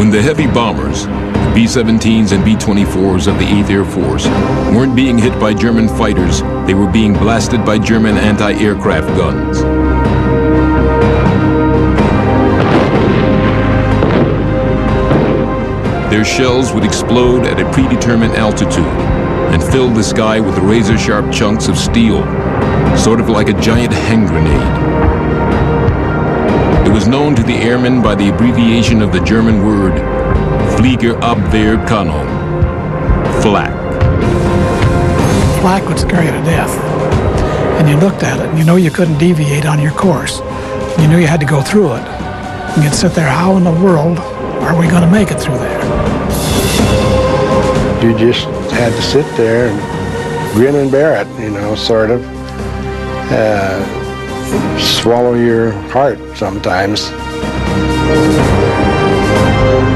When the heavy bombers, B-17s and B-24s of the 8th Air Force, weren't being hit by German fighters, they were being blasted by German anti-aircraft guns. Their shells would explode at a predetermined altitude and fill the sky with razor-sharp chunks of steel, sort of like a giant hand grenade. It was known to the airmen by the abbreviation of the German word Flieger Fliegerabwehrkanonen, flak. Flak would scare you to death. And you looked at it, and you know you couldn't deviate on your course. You knew you had to go through it. And you'd sit there, how in the world are we going to make it through there? You just had to sit there and grin and bear it, you know, sort of. Uh, swallow your heart sometimes.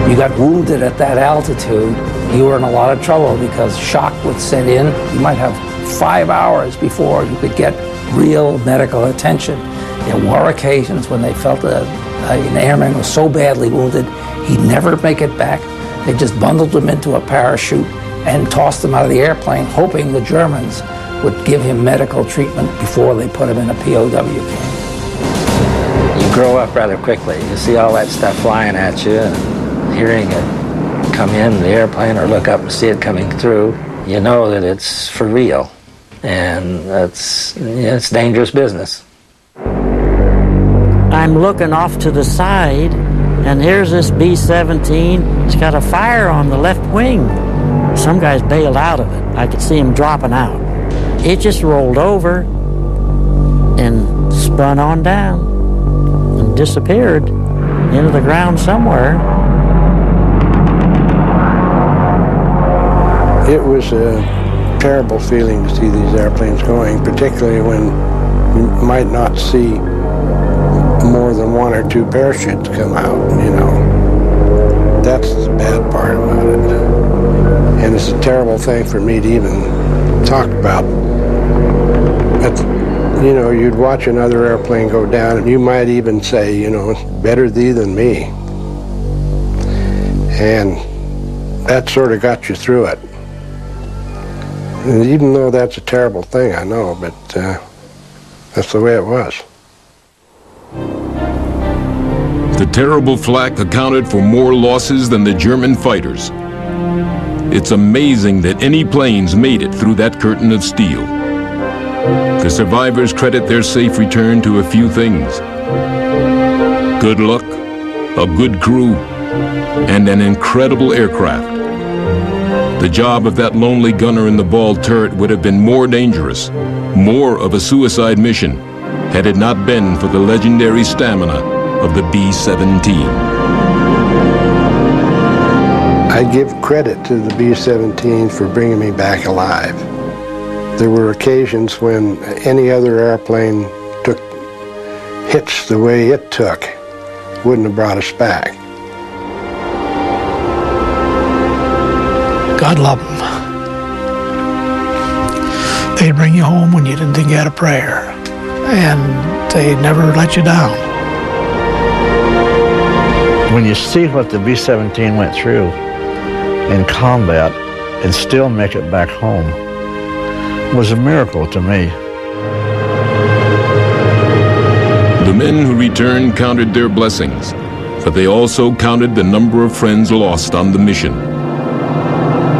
You got wounded at that altitude, you were in a lot of trouble because shock would set in. You might have five hours before you could get real medical attention. There were occasions when they felt a, uh, an airman was so badly wounded he'd never make it back. They just bundled him into a parachute and tossed him out of the airplane, hoping the Germans would give him medical treatment before they put him in a POW camp. You grow up rather quickly. You see all that stuff flying at you and hearing it come in the airplane or look up and see it coming through. You know that it's for real. And it's, it's dangerous business. I'm looking off to the side, and here's this B 17. It's got a fire on the left wing. Some guys bailed out of it. I could see him dropping out. It just rolled over and spun on down and disappeared into the ground somewhere. It was a terrible feeling to see these airplanes going, particularly when you might not see more than one or two parachutes come out, you know. That's the bad part about it. And it's a terrible thing for me to even talk about. But, you know, you'd watch another airplane go down and you might even say, you know, better thee than me. And that sort of got you through it. And even though that's a terrible thing, I know, but uh, that's the way it was. The terrible flak accounted for more losses than the German fighters. It's amazing that any planes made it through that curtain of steel. The survivors credit their safe return to a few things. Good luck, a good crew, and an incredible aircraft. The job of that lonely gunner in the ball turret would have been more dangerous, more of a suicide mission, had it not been for the legendary stamina of the B-17. I give credit to the B-17 for bringing me back alive. There were occasions when any other airplane took hits the way it took, wouldn't have brought us back. God love them. They'd bring you home when you didn't think you had a prayer, and they never let you down. When you see what the B-17 went through in combat and still make it back home was a miracle to me. The men who returned counted their blessings, but they also counted the number of friends lost on the mission.